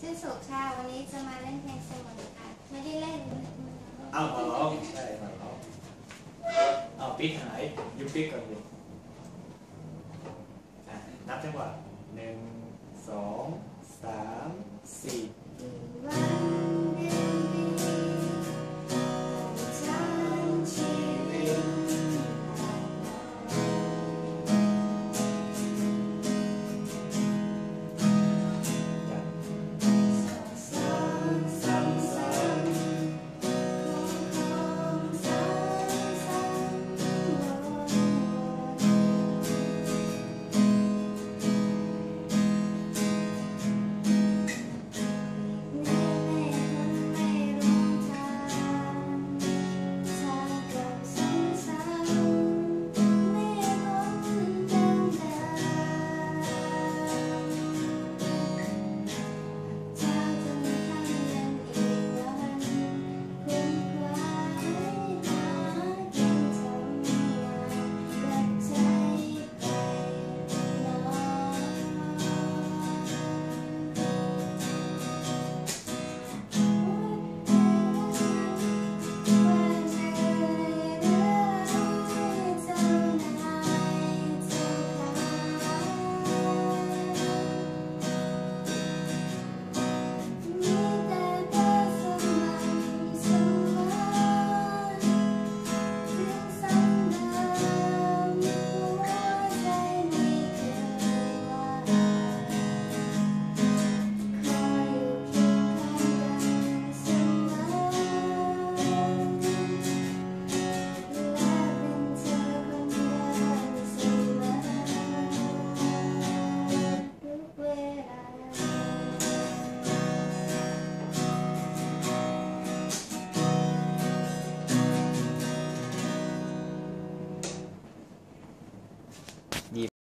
ชื่อสุชาวันนี้จะมาเล่นเพลงสมุนค่ะ ไม่ได้เล่นเอาขอร้องใช่ขอร้องเอาปิดกหายยุบปิดกก่อนเลยนับจังหวะหนึ่งสองสาม